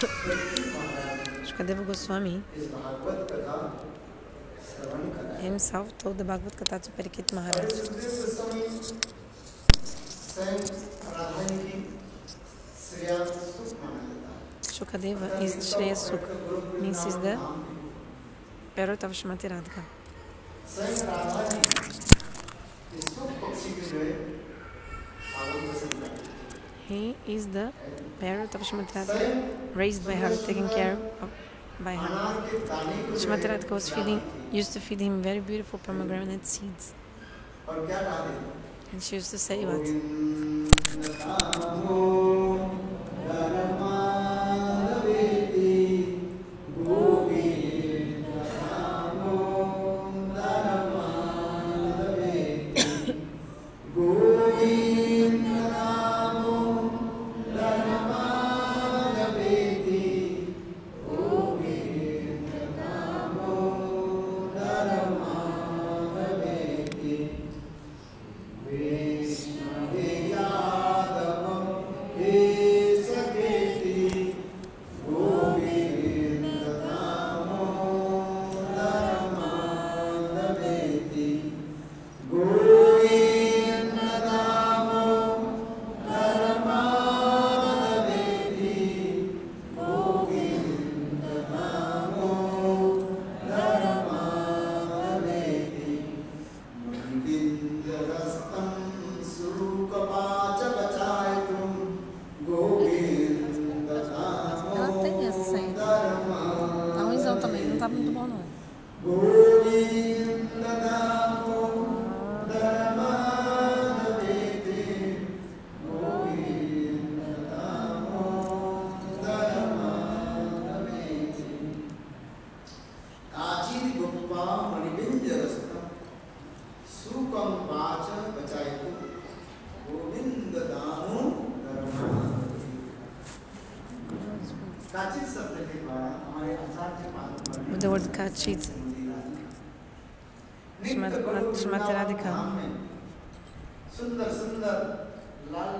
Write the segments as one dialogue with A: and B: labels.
A: Shukadeva Goswami himself told the Bhagavad Gita to Parikit Maharaj. Shukadeva is Shreya Sukha, means is the parrot of Shrimati Radhika.
B: Saying Radha is so
A: He is the parent of
B: Shmatrat,
A: raised by her, taken care of by her. Shmatrat was feeding, used to feed him very beautiful pomegranate seeds. And she used to say what?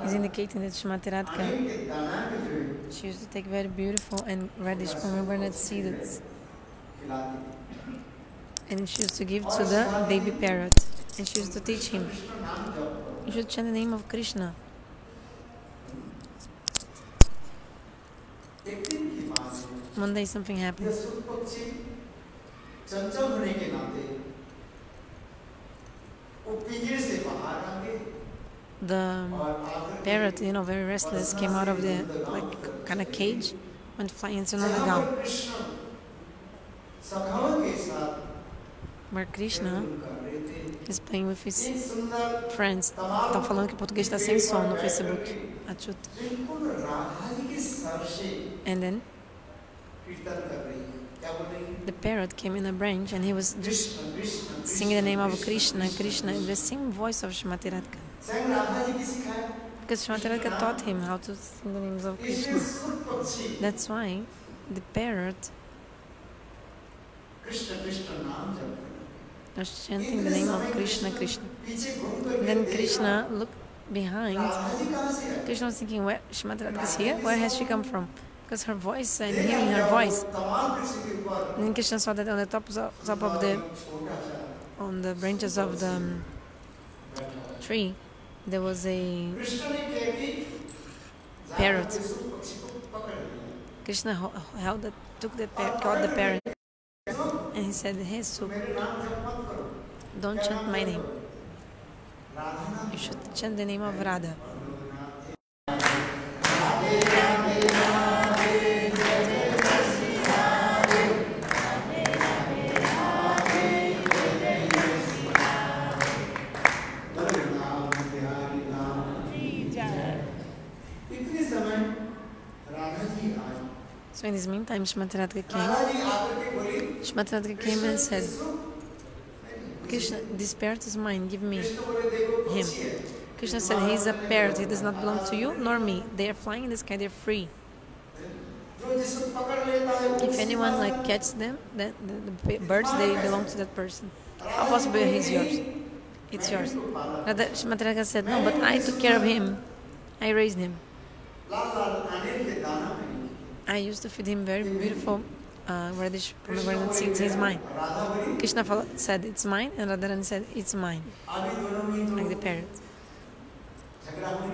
A: is indicating that Shrimati Radhika,
B: अनेक के दाना के जो है
A: she used to take very beautiful and reddish pomegranate seeds
B: खिलाती
A: and she used to give to the baby parrot. And she used to teach him,
B: Krishna नाम जप करो
A: you should chant the name of Krishna.
B: एक दिन की बात है
A: One day something
B: यह
A: happened.
B: सुख पक्षी चंचल होने के नाते वो पिंजरे से बाहर आ गए
A: the parrot, you know, very restless, came out of the like kind of cage, went flying to another
B: gal.
A: Where Krishna is playing with his friends. Estão falando que o português está sem som no Facebook. Achut. And then the parrot came in a branch and he was just singing the name of Krishna, Krishna, in the same voice of Shrimati Radhika. Because Shantidaka taught him how to sing the names of Krishna. That's why the parrot was chanting the name of Krishna, Krishna. Then Krishna looked behind. Krishna was thinking, where Shmatradaka is here? Where has she come from? Because her voice and hearing her voice. And then Krishna saw that on the top, top of the on the branches of the um, tree there was a parrot. Krishna held that, took the parrot, caught the parrot, and he said, "Hey,
B: so
A: don't chant my name. You should chant the name of Radha." So in this meantime, Shmatanatka came. Shmatanatka came and said, Krishna, this parrot is mine, give me him. Krishna said, he is a parrot, he does not belong to you nor me. They are flying in the sky,
B: they are free.
A: If anyone like catches them, then the, the birds, they belong to that person. How possible he's yours? It's yours. Radha said, no, but I took care of him. I raised him. I used to feed him very beautiful uh, radish pomegranate seeds. He's mine. Krishna said it's mine, and Radharani said it's mine, like the
B: parents.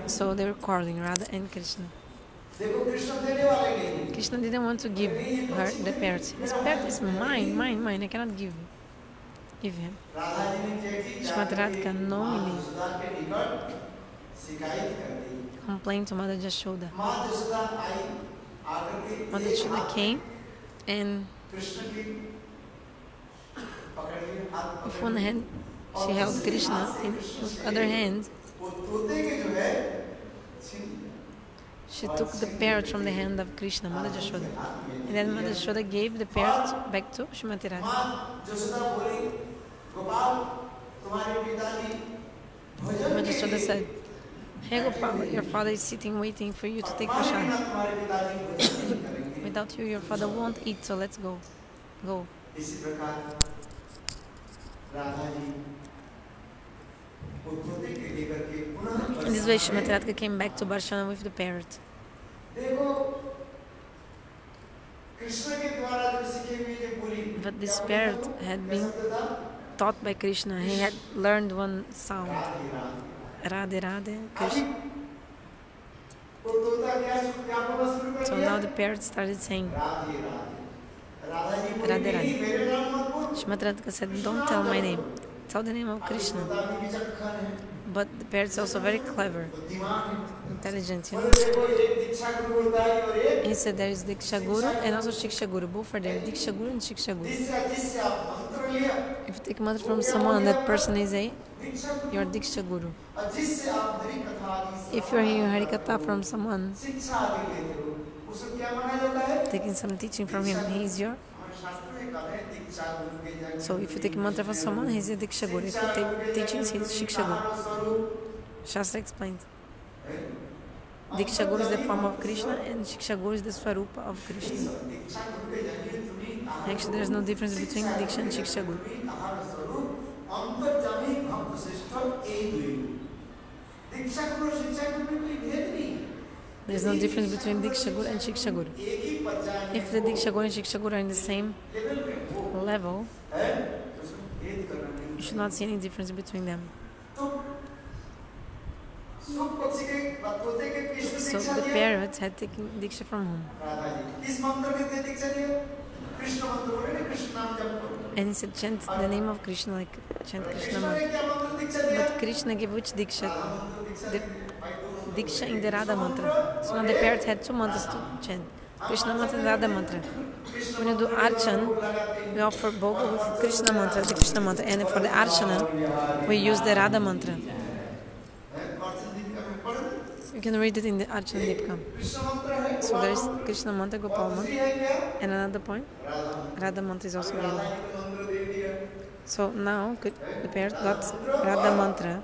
A: So they were quarreling, Radha and Krishna. Krishna didn't want to give her the parrot. This parrot is mine, mine, mine. I cannot give. Give him.
B: Shmat Radhika knowingly
A: complained to Mother Jashoda.
B: Madhuchula
A: came and with one hand she held Krishna and with other hand she took the parrot from the hand of Krishna, Mother Jashoda. And then Mother Jashoda gave the parrot back to Shrimati
B: Radha.
A: Mother Jashoda said, your father is sitting waiting for you to take prasad. Without you, your father won't eat, so let's go. Go. In this way, Shrimati Radha came back to Barshana with the parrot. But this parrot had been taught by Krishna. He had learned one sound. Radhe Radhe. Krishna. So now the parrot started saying,
B: Radhe Radhe.
A: Shrimati Radhika said, don't tell my name. Tell the name of Krishna. But the parrot is also very clever, intelligent, you know. He said there is Diksha Guru and also Shiksha Guru. Both are there, Diksha Guru and Shiksha Guru. If you take mantra from someone, that person is a your Diksha Guru. If you are hearing Harikatha from someone, taking some teaching from him, he is your. So if you take mantra from someone, he is a Diksha Guru. If you take teachings, he is Shiksha Guru. Shastra explains. Diksha Guru is the form of Krishna and Shiksha Guru is the Swarupa of Krishna. Actually, there is no difference between Diksha and Shiksha Guru.
B: ভক্তশ্রেষ্ঠ এই
A: দুই There's no difference between Diksha Guru and Shiksha Guru. If the Diksha Guru and Shiksha Guru are in the same level, you should not see any difference between them. So the parents had taken Diksha from whom? and he said chant the name of Krishna like chant Krishna mantra. But Krishna gave which diksha? The diksha in the Radha mantra. So now the parents had two mantras to chant. Krishna mantra and Radha mantra. When you do archan, we offer both of Krishna mantra, the Krishna mantra, and for the archana, we use the Radha mantra. You can read it in the
B: Archan Dipika.
A: So there is Krishna mantra, Gopal mantra, and another point, Radha mantra is also
B: relevant.
A: So now the parents got Radha mantra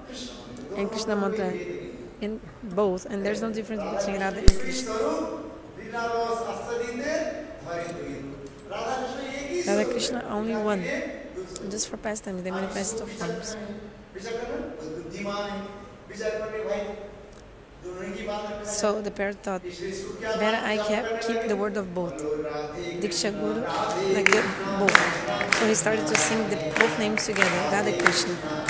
A: and Krishna mantra in both, and there's no difference between Radha and Krishna. Radha Krishna only one. Just for pastimes, they manifest forms. So the pair thought, better I kept, keep the word of both, Diksha Guru, like both. So he started to sing the both names together, Radha Krishna.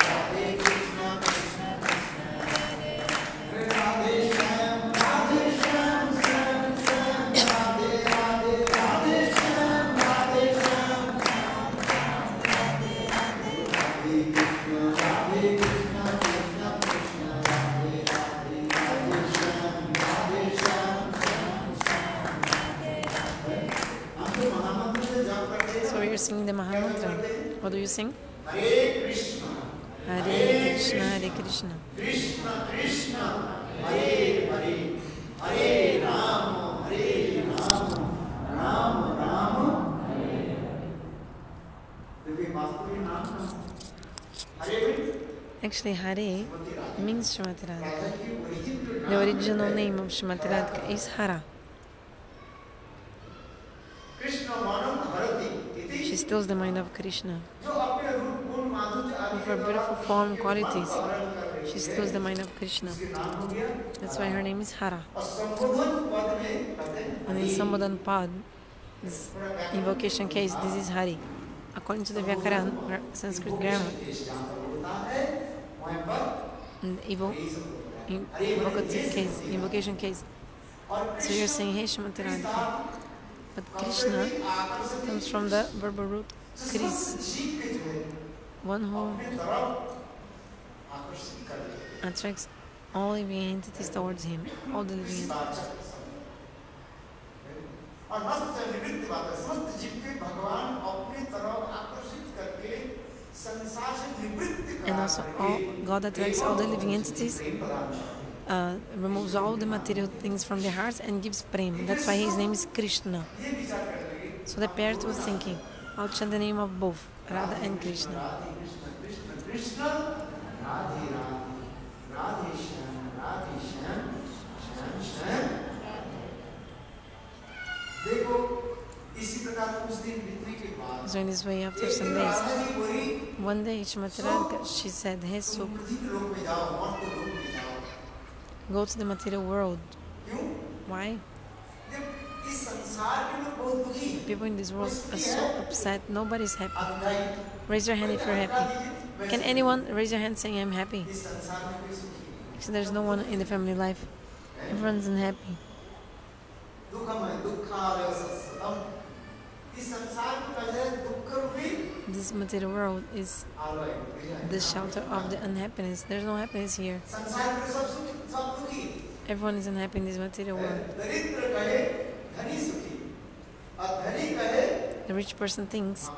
A: Actually, Hare means Shrimati Radhika. The original name of Shrimati Radhika is Hara. She steals the mind of Krishna. With her beautiful form qualities,
B: she steals the mind of Krishna. That's why her name is Hara. And in Sambodhan Pad, this invocation case, this is Hari. According to the Vyakaran, Sanskrit grammar, in the evo-
A: Hari शब्द होता है।
B: in
A: Hari मतलब
B: invocative
A: देश
B: case,
A: होती है।
B: invocation case.
A: और
B: So you're
A: Krishna
B: saying, hey Shrimati Radhika.
A: Krishna
B: But Krishna
A: आकर्षित
B: comes from the verbal root Kris,
A: समस्त जीव के जो है
B: one who
A: अपने तरफ आकर्षित कर ले
B: attracts all living entities towards him, all the living
A: इस
B: entities.
A: बात चक्र समय। और मस्त निवृत्त बात है समस्त जीव के भगवान अपनी तरफ आकर्षित करके संसार से निवृत्त
B: and also, all, God attracts all the living entities, uh, removes all the material things from their hearts, and gives prema. That's why his name is Krishna. So the parrot was thinking, I'll chant the name of both, Radha and Krishna.
A: Krishna,
B: He's on his way after some days. One day, Shmataranga, she said, Hey,
A: so
B: go to the material world. Why? People in this world are so upset, nobody's happy. Raise your hand if you're happy. Can anyone raise your hand saying, I'm happy? So there's no one in the family life, everyone's unhappy this material world is the shelter of the unhappiness. There's no happiness here. Everyone is unhappy in this material world. The rich person thinks,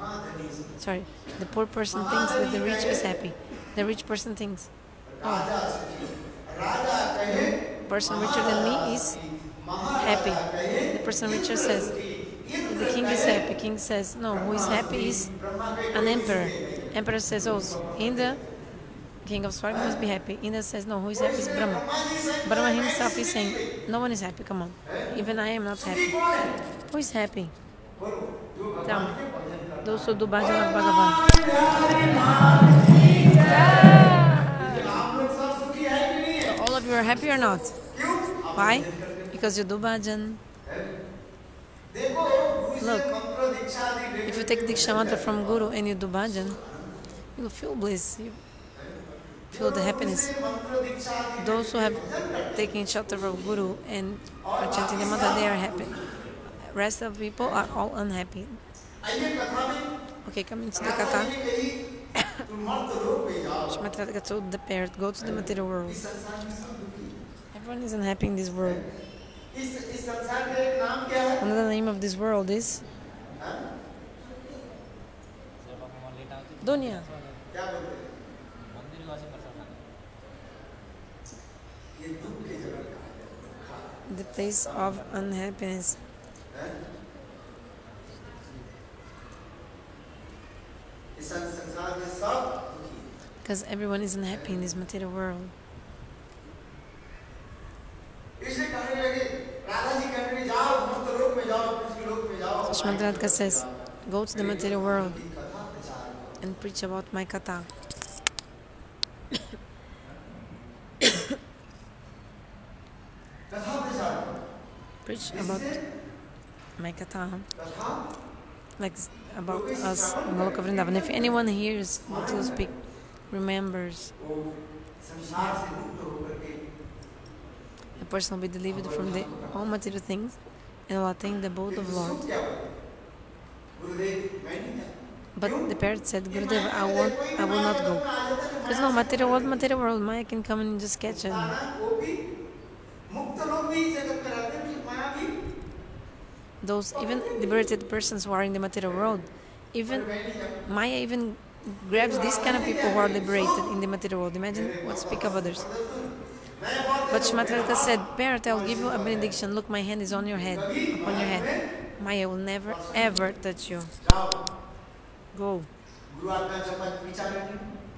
B: sorry, the poor person thinks that the rich is happy. The rich person thinks,
A: oh, the
B: person richer than me is happy. The person richer says, the king is happy. King says, no, who is happy is an emperor. Emperor says, oh, Indra, king of Swarga must be happy. Indra says, no, who is happy is Brahma. Brahma himself is saying, no one is happy, come on. Even I am not happy. Who is happy?
A: Então,
B: Those who do Bhajana Bhagavan. All of you are happy or not? Why? Because you do bhajan. Look, if you take Diksha Mantra from Guru and you do bhajan, you feel bliss, you feel the happiness. Those who have taken shelter of Guru and are chanting the mantra, they are happy. Rest of people are all unhappy. Okay, coming to the Katha. Shmatrata Katsu, the parrot, go to the material world. Everyone is unhappy in this world.
A: इस इस संसार का एक नाम क्या है
B: Another name of this world is Dunya.
A: क्या बोलते हैं ये दुख की जगह कहा है
B: the place of unhappiness.
A: इस संसार में सब दुखी हैं।
B: Because everyone is unhappy in this material world. Shmadranka says, Go to the material world and preach about my
A: kata.
B: preach about my
A: kata.
B: Like about us, Maloka Vrindavan. If anyone hears what you speak, remembers, the person will be delivered from the all material things and will attain the boat of Lord. But the parrot said, Gurudev, I won't, I will not go. There's no material world, material world. Maya can come and just catch it. Those even liberated persons who are in the material world, even Maya even grabs these kind of people who are liberated in the material world. Imagine what speak of others. But Shmatrata said, Parrot, I'll give you a benediction. Look, my hand is on your head, upon your head. Maya will never ever touch you. Go.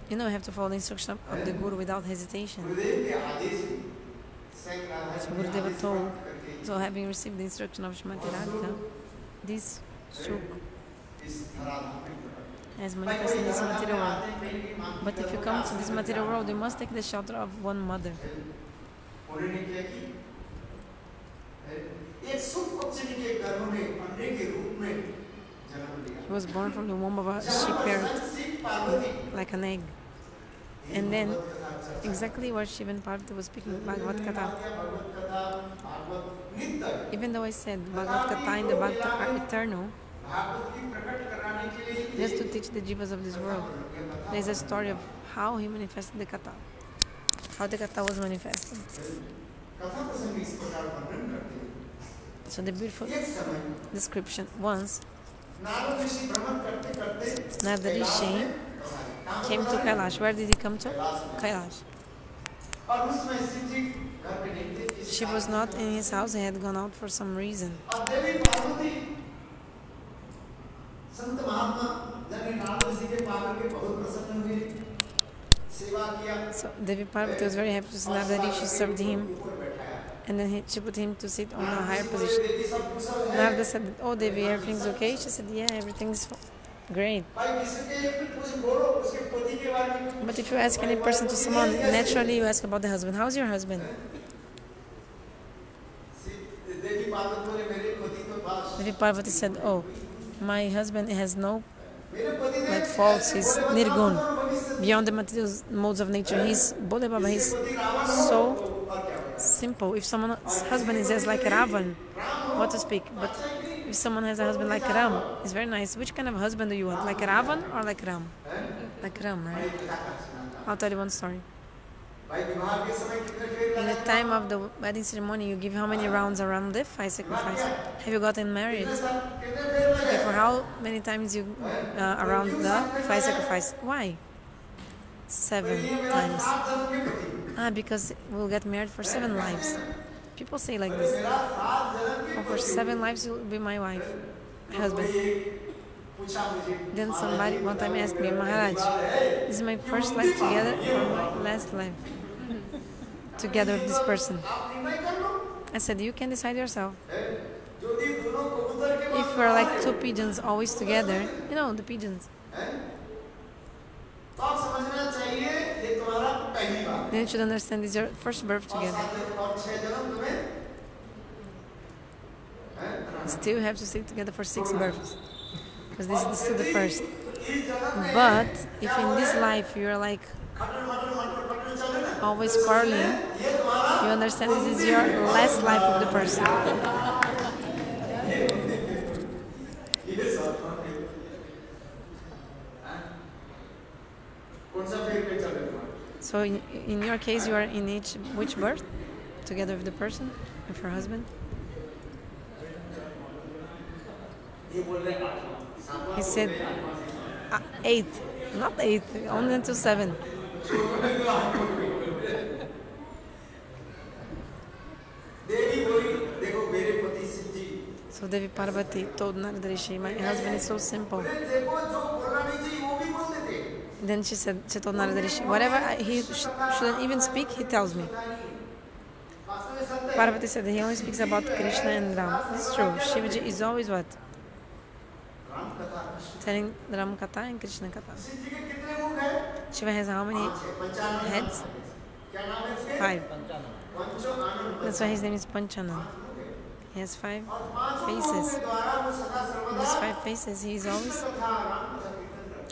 B: You know, you have to follow the instruction of the Guru without hesitation. So Gurudeva told, so having received the instruction of Shrimati Radhika, this
A: Shuk has manifested in this material world. But if you come to this material world, you must take the shelter of one mother. He was born from the womb of a
B: sheep parrot,
A: like an egg. And then, exactly what Shivan Parvati was speaking, Bhagavad
B: Gita.
A: Even though I said Bhagavad and the Bhakti are eternal, just to teach the jivas of this world, there is a story of how he manifested the Kata, how the Kata was manifested. So the beautiful
B: एक समय
A: description once
B: Narad ऋषि भ्रमण करते करते
A: Narada Rishi came to Kailash. Where did he come to? Kailash.
B: और उसमें शिव जी घर पे नहीं थे इस
A: She was not in his house, he had gone out for some reason.
B: और देवी पार्वती संत महात्मा जन नारद ऋषि के पावन के बहुत प्रसन्न हुए सेवा किया
A: So Devi Parvati was very happy to see Narada Rishi served him,
B: ऊपर बैठाया
A: and then he, she put him to sit on a higher position. Narda said, Oh Devi, everything's okay? She said, Yeah, everything's great. But if you ask any person to someone, naturally you ask about the husband. How's your husband? Devi Parvati said, Oh, my husband has no like faults, he's nirgun, beyond the material modes of nature. He's Bodhi Baba, he's so simple. If someone's husband is as like Ravan, what to speak? But if someone has a husband like Ram, it's very nice. Which kind of husband do you want? Like Ravan or like Ram? Like Ram, right? I'll tell you one story. In the time of the wedding ceremony, you give how many rounds around the five sacrifice? Have you gotten married? Okay, for how many times you uh, around the five sacrifice? Why? seven times. Ah, because we'll get married for seven lives. People say like this. Oh, for seven lives, you'll be my wife, husband. Then somebody one time asked me, Maharaj, is my first life together or my last life together with this person? I said, you can decide yourself. If we're like two pigeons always together, you know, the pigeons. And you should understand it's your first birth together. Still have to sleep together for six births. Because this is still the first. But if in this life you're like always quarreling, you understand this is your last life of the person. So in, in your case, you are in each which birth, together with the person, with her husband. He said uh, eight, not eight, only to seven. so Devi Parvati told Nandarishi, my husband is so simple. Then she said, she told whatever I, he sh shouldn't even speak, he tells me. Parvati said he only speaks about Krishna and Ram. It's true. Shivaji is always what? Telling Ram Katha and Krishna Katha. Shiva has how many heads? Five. That's why his name is Panchanan. He has five faces. These five faces, he is always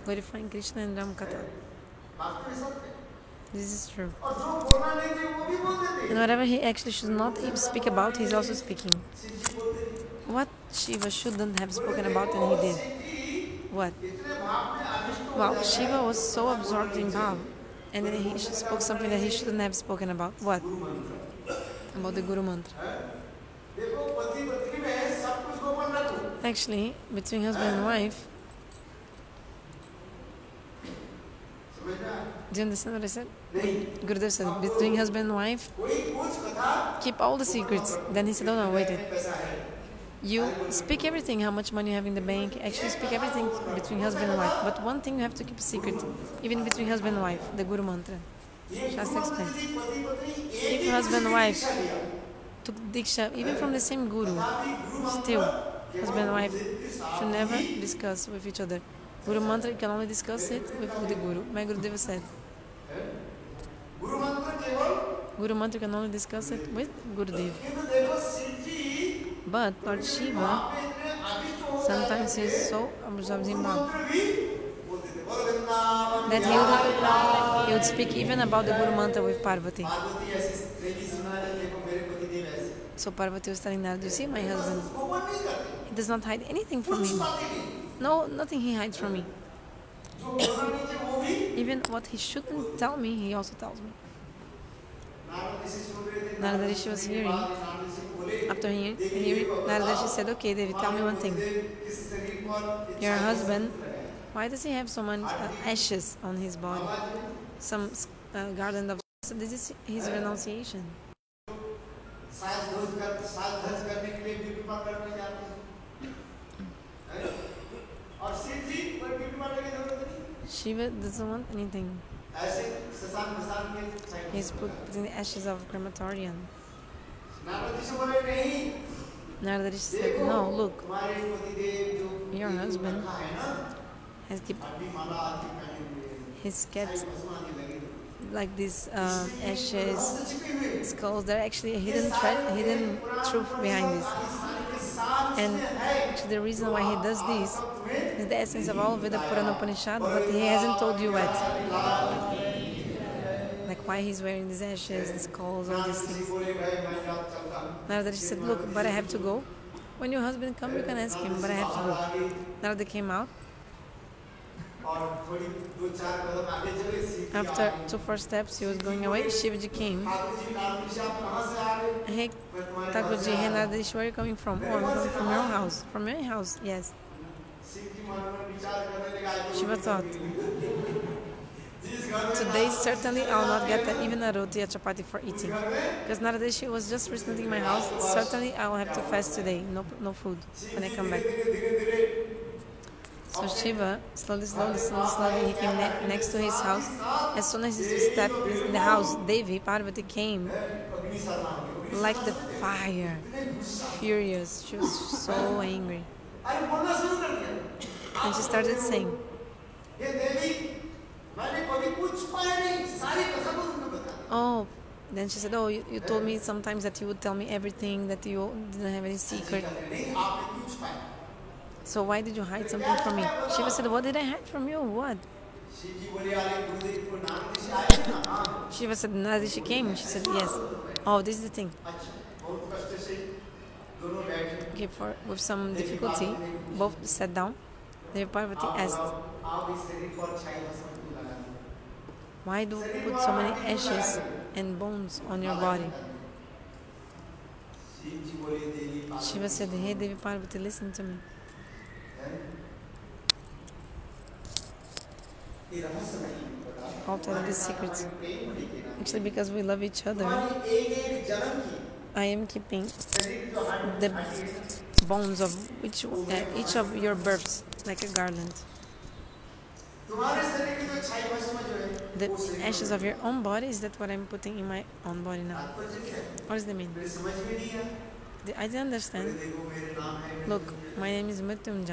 A: glorifying Krishna and
B: Ramkatha.
A: This is true. And whatever he actually should not speak about, he's also speaking. What Shiva shouldn't have spoken about and he did. What? Well, Shiva was so absorbed in Bhav and then he spoke something that he shouldn't have spoken about. What? About the Guru Mantra. Actually, between husband and wife, Do you understand what I said? Gurudev said, between husband and wife, keep all the secrets. Then he said, oh no, wait
B: it.
A: You speak everything, how much money you have in the bank, actually speak everything between husband and wife. But one thing you have to keep secret, even between husband and wife, the Guru Mantra.
B: Just explain.
A: If husband and wife took Diksha, even from the same Guru, still, husband and wife should never discuss with each other. Guru mantra can only discuss it with the Guru. My Gurudeva said. Guru mantra can only discuss it with Gurudev. But Lord Shiva sometimes is so absorbed that he would, he would speak even about the Guru mantra with Parvati. So Parvati was telling Narad, you see my husband, he does not hide anything from
B: me.
A: No, nothing he hides from me. Even what he shouldn't tell me, he also tells me.
B: now
A: that she was hearing. After hearing, hearing Narada she said, Okay, Devi, tell me one thing. Your husband, why does he have so many uh, ashes on his body? Some uh, garland of. So this is his renunciation. Shiva doesn't want anything. He's put in the ashes of crematorium. Narada Rishi No, look, your husband has kept, he's kept like these uh, ashes, skulls. There are actually a hidden, hidden truth behind this. And the reason why he does this is the essence of all Veda Purana Upanishad, but he hasn't told you yet. Like why he's wearing these ashes, these skulls, all these things. Narada she said, look, but I have to go. When your husband comes, you can ask him, but I have to go. Narada came out after two first steps, he was going away. Shivji came. Hey, Takuji, where are you coming from? Oh, I'm coming from your own house. From your house, yes. Shiva thought, Today, certainly, I will not get even a roti or chapati for eating. Because Naradeshi was just recently in my house. Certainly, I will have to fast today. No, no food when I come back. So Shiva, slowly, slowly, slowly, slowly, he came ne next to his house. As soon as he stepped in the house, Devi, Parvati came like the fire, furious. She was so angry. And she started saying, Oh, then she said, Oh, you, you told me sometimes that you would tell me everything, that you didn't have any secret. So why did you hide something from me? Shiva said, What did I hide from you? What? Shiva said, Nadishi came. She said, Yes. Oh, this is the thing. Okay, for, with some difficulty, both sat down. Devi Parvati asked, Why do you put so many ashes and bones on your body? Shiva said, Hey Devi Parvati, listen to me. Altar of the secrets. Actually, because we love each other, I am keeping the bones of which, uh, each of your births like a garland. The ashes of your own body is that what I'm putting in my own body now? What
B: is
A: the meaning? I didn't understand. Look, my name is
B: Mrityum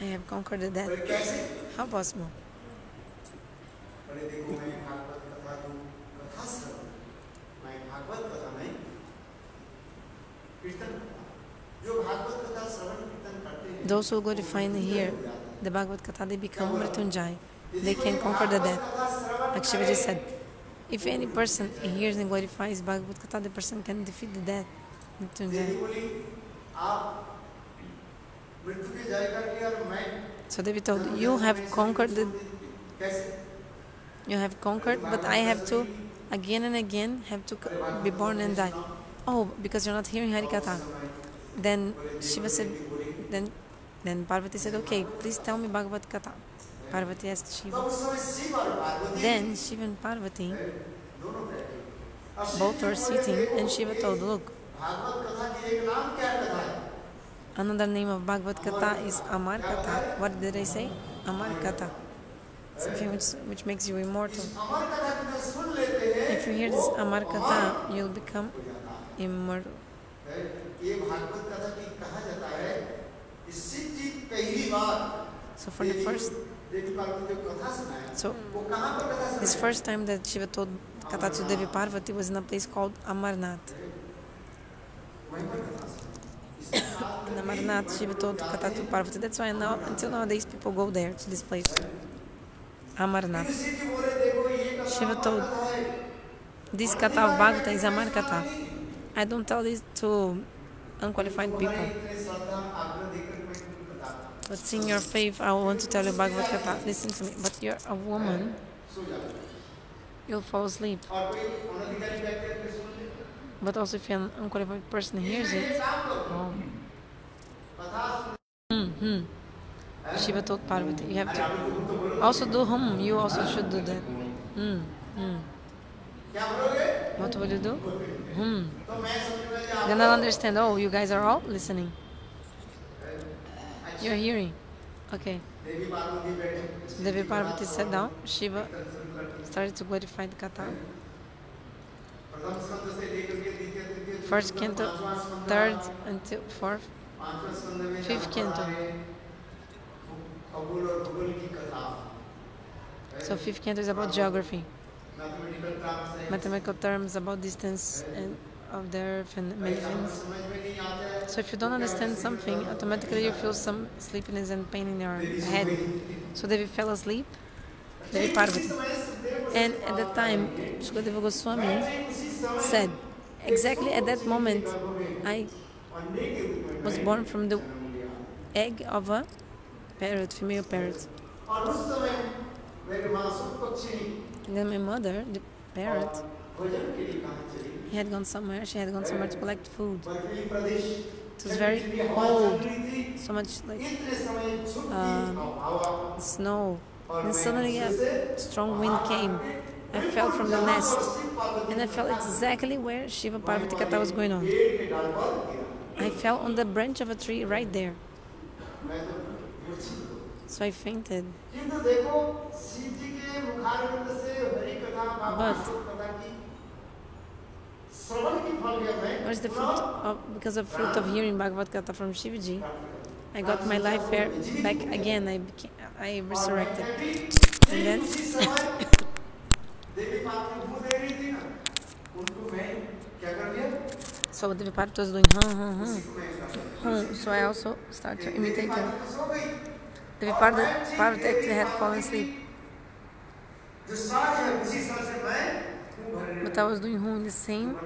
A: I have conquered the death. How possible? Those who go to find here the Bhagavad Katha, they become Mrityunjay. They can conquer the death. Akshiviji said, if any person hears and glorifies Bhagavad Gita, the person can defeat the death. So Devi told, you have conquered the, you have conquered, but I have to, again and again, have to be born and die. Oh, because you're not hearing Harikatha. Then Shiva said, then, then Parvati said, okay, please tell me Bhagavad Gita. Parvati asked Shiva. Then Shiva and Parvati both were sitting and Shiva told, Look, another name of Bhagavad Katha is Amar Katha. What did I say? Amar Katha. Something which, which makes you immortal. If you hear this Amar Katha, you'll become immortal. So for the first so,
B: his
A: first time that Shiva told Kathatsu Devi Parvati was in a place called Amarnath. in Amarnath, Shiva told Kathatsu Parvati. That's why now, until nowadays, people go there to this place. Amarnath. Shiva told, this Katha of Bhagavata is Amar Katha. I don't tell this to unqualified people. But seeing your faith, I want to tell you about what happened. Listen to me. But you're a woman. You'll fall asleep. But also, if an unqualified person hears it, oh. Mm-hmm. Shiva told Parvati, you have to also do home. You also should do that. Mm -hmm. What will you do? Hmm. Then I understand. Oh, you guys are all listening. You're hearing? Okay. Devi Parvati sat down. Shiva started to glorify the
B: Kata.
A: First canto, third until fourth, fifth canto. So fifth canto is about geography. Mathematical terms about distance and of
B: their feelings.
A: So if you don't understand something, automatically you feel some sleepiness and pain in your head. So Devi fell asleep, Devi Parvati. And at that time, Shukadeva Goswami said, exactly at that moment, I was born from the egg of a parrot, female parrot. And then my mother, the parrot, he had gone somewhere, she had gone somewhere to collect food. It was very cold, so much like
B: uh,
A: snow. And suddenly a strong wind came. I fell from the nest, and I fell exactly where Shiva Parvati Katha was going on. I fell on the branch of a tree right there. So I fainted. But Where's the fruit of, because of fruit of hearing Bhagavad Gita from Shivaji, I got my life back again. I became, I resurrected. And then so Devi Parvati was doing
B: hum hum hum.
A: huh. So I also started to imitate her. Devi actually had fallen asleep but I was doing home the same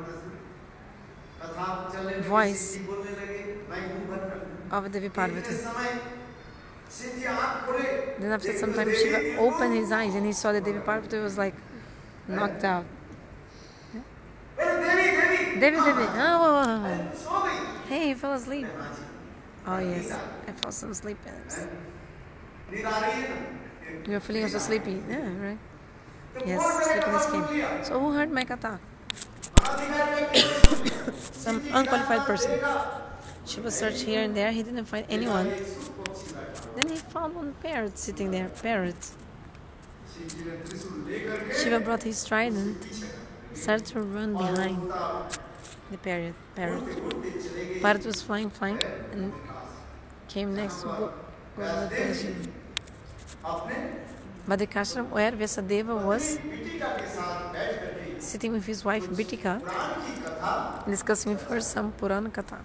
A: voice of Devi Parvati. Then after some time Shiva opened his eyes and he saw that Devi Parvati was like knocked out. Devi, Devi, oh,
B: oh, oh, oh.
A: Hey, he fell asleep. Oh yes, I fell some sleep. You're feeling also sleepy, yeah, right? Yes,
B: sickness
A: came. So who hurt my
B: kata?
A: Some unqualified person. She was searched here and there. He didn't find anyone. Then he found one parrot sitting there. Parrot. Shiva brought his trident, started to run behind the parrot. Parrot. Parrot was flying, flying, and came next to Govardhan. Badrikashram, where Vyasadeva was sitting with his wife Bitika discussing with her some Puran Katha,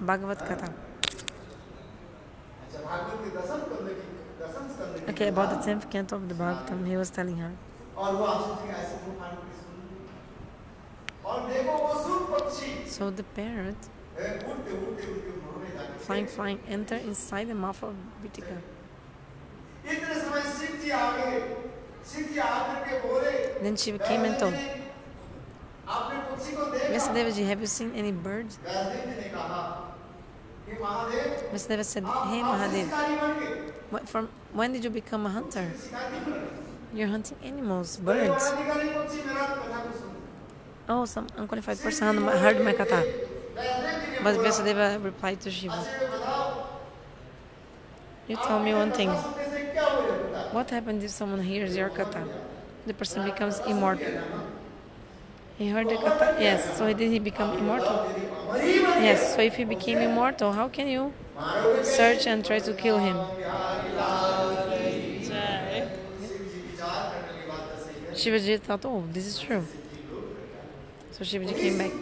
A: Bhagavad Katha. Okay, about the 10th canto of the Bhagavatam, he was telling her. So the parrot, flying, flying, enter inside the mouth of Bitika. Then she came and told, Vyasadevaji, have you seen any birds? Vyasadeva said, Hey Mahadev, from, when did you become a hunter? You're hunting animals, birds. Oh, some unqualified person heard my
B: kata.
A: But Vyasadeva replied to Shiva, You tell me one thing. What happens if someone hears your kata? The person becomes immortal. He heard the kata. Yes. So did he become immortal? Yes. So if he became immortal, how can you search and try to kill him? Shivaji thought, oh, this is true. So Shivaji came back.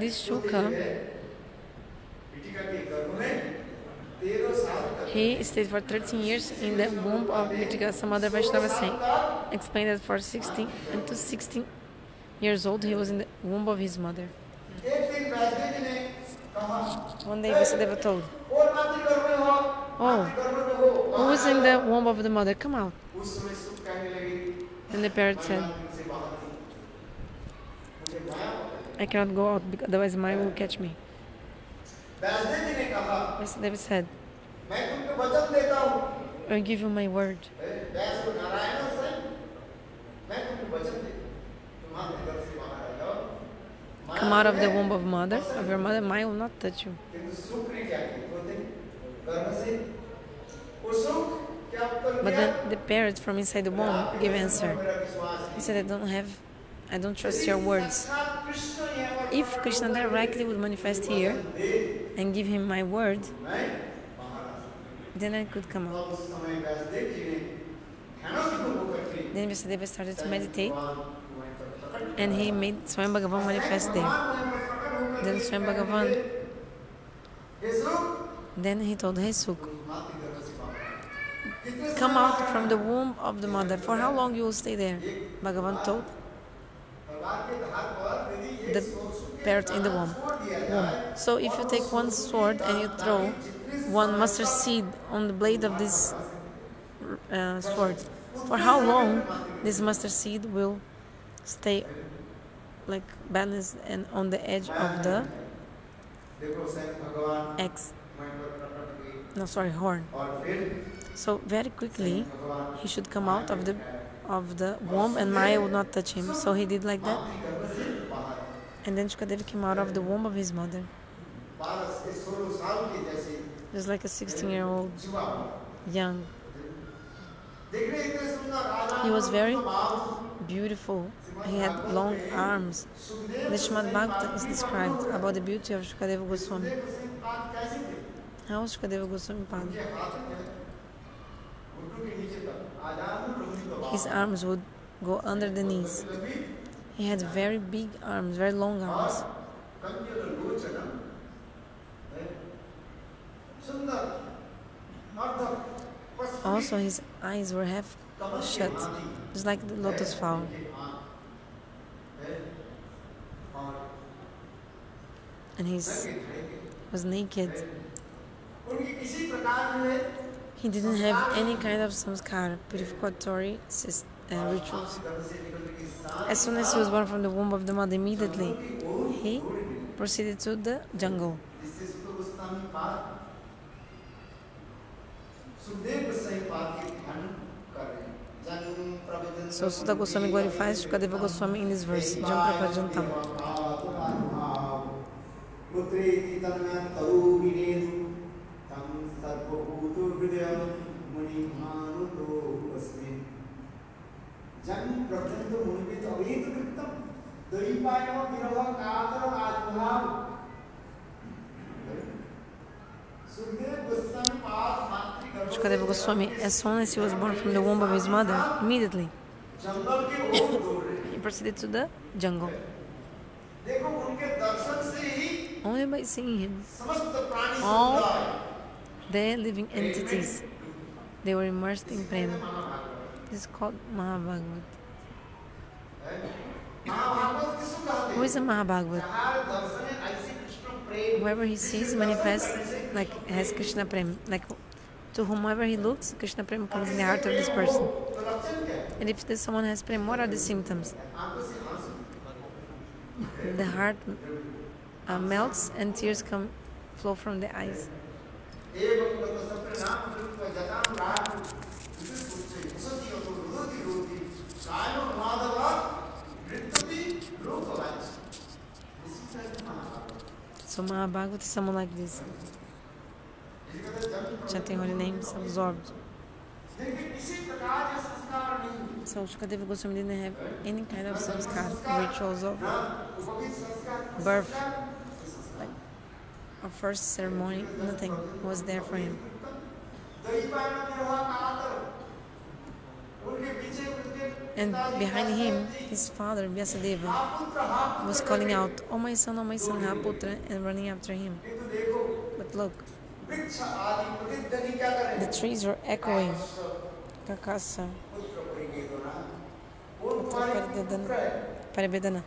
A: This shuka he stayed for 13 years in the womb of Mithikasamadha Vaishnava Singh, explained for 16 and to 16 years old he was in the womb of his mother. One day Vyasadeva told, Oh, who's in the womb of the mother? Come out. And the parrot said, I cannot go out because otherwise my will catch me.
B: वैद्य जी ने कहा
A: Vyasadeva said,
B: मैं तुमको वचन देता हूँ
A: I give you my word.
B: व्यास को नारायण से मैं तुमको वचन दे तुम्हारे घर से बाहर आ जाओ
A: Come out of the womb of mother of your mother. Maya will not touch you.
B: किंतु सुख ने क्या किया बोलते गर्भ से वो सुख क्या उत्तर
A: But
B: दिया
A: then the parrot from inside the womb gave answer.
B: मेरा विश्वास
A: He said, I don't have, I don't trust your words. If Krishna directly would manifest here and give him my word, then I could come out. Then Vyasadeva started to meditate and he made Swami Bhagavan manifest there. Then Swami Bhagavan, then he told
B: Hesuk,
A: come out from the womb of the mother. For how long you will stay there? Bhagavan told the bird in the womb. womb. So if you take one sword and you throw one mustard seed on the blade of this uh, sword, for how long this mustard seed will stay like balanced and on the edge of the
B: axe?
A: No, sorry, horn. So very quickly he should come out of the of the womb and Maya would not touch him. So he did like that. And then Shukadeva came out of the womb of his mother. Just like a 16 year old, young. He was very beautiful. He had long arms. The Shrimad Bhagavatam is described about the beauty of Shukadeva Goswami. How was Shukadeva Goswami
B: Pada?
A: His arms would go under the knees. He had very big arms, very long arms. Also, his eyes were half shut, just like the lotus flower. And he was naked. He didn't have any kind of samskar, purificatory uh, rituals. As soon as he was born from the womb of the mother, immediately he proceeded to the jungle. So Suta Goswami glorifies Shukadeva Goswami in this verse, Jam Prapajantam.
B: जन प्रबंध मुनिवित अवेद कृतम दैपायन विरह कातर आजुभाव सुखदेव गोस्वामी पाद मातृगर्भ
A: Shukadeva Goswami, as soon as he was born from the womb of his mother, immediately
B: जंगल के ओर दौड़ रहे हैं।
A: he proceeded to the jungle.
B: देखो उनके दर्शन से ही
A: Only by seeing him,
B: समस्त प्राणी
A: All
B: समुदाय
A: the living entities, they were immersed in prema. It's called
B: Mahabhagavad.
A: Who is a
B: Mahabhagavad?
A: Whoever he sees manifests like has Krishna Prem. Like to whomever he looks, Krishna Prem comes in the heart of this person. And if this someone has Prem, what are the symptoms? The heart uh, melts and tears come flow from the eyes.
B: Simon Madhava Vrittati localized.
A: So Mahabhagavata is someone like this. Chanting holy names absorbed. So Shukadeva Goswami didn't have any kind of samskar, rituals of birth, like a first ceremony, nothing was there for him. And behind him, his father, Vyasadeva, was calling out, Oh my son, oh my son, Haputra, and running after him. But look, the trees were echoing. Kakasa. Paribedana.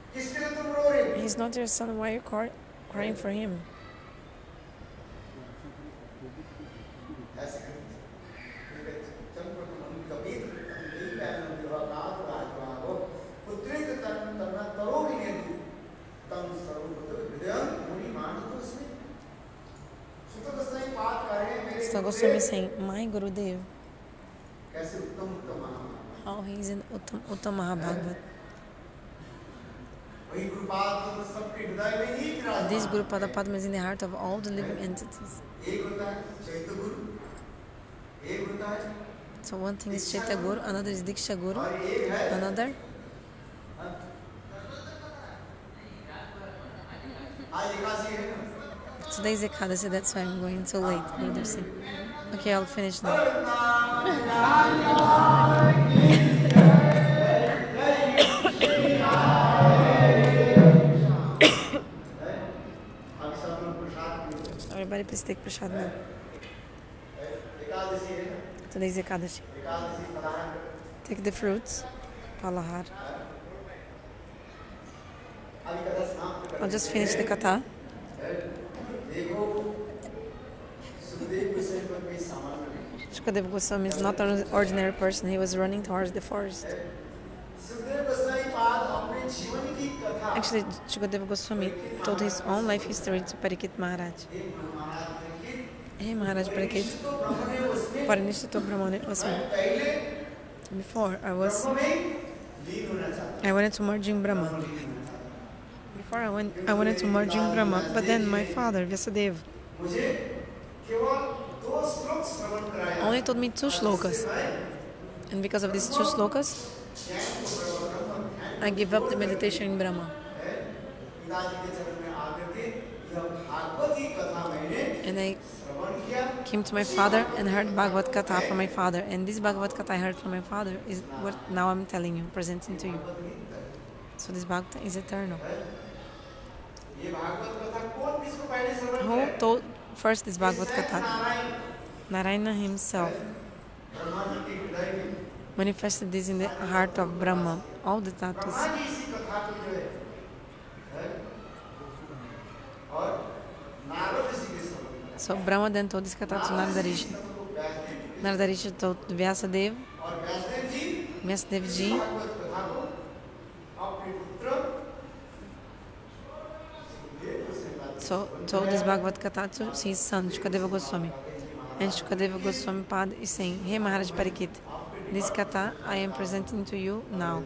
A: He's not your son, why are you crying for him? So Goswami saying, My Gurudev,
B: oh,
A: how he is in Uttam,
B: Uttamaha Bhagavat.
A: This Guru Padapadma is in the heart of all the living entities. So one thing is Chaitya Guru, another is Diksha Guru, another Today is Ekadasi, that's why I'm going so late. Gurudev Singh. Okay, I'll finish now. Everybody please take prasad now. Today's Ekadashi. Take the fruits, palahar. I'll just finish the
B: kata.
A: Kadev Goswami is not an ordinary person. He was running towards the forest. Actually, Sukadev Goswami told his own life history to Parikshit Maharaj. Hey Maharaj
B: Parikshit,
A: Parinishtato Brahmane
B: Osman.
A: Before I was, I wanted to merge in Brahma. Before I went, I wanted to merge in Brahma, but then my father Vyasadeva only told me two shlokas. And because of these two shlokas, I give up the meditation in Brahma. And I came to my father and heard Bhagavad Gita from my father. And this Bhagavad Gita I heard from my father is what now I'm telling you, presenting to you. So this Bhagavad is eternal. Who told first this Bhagavad
B: Gita?
A: Narayana himself manifested this in the heart of Brahma, all the tattvas. So Brahma then told this katha to Naradarishi. Naradarisha told
B: Vyasadeva,
A: Vyasadeva ji, so told this Bhagavad Katha to his son, Shukadeva Goswami. Shukadeva Goswami Pad is saying, Hey Maharaj Parikit, this Katha I am presenting to you now.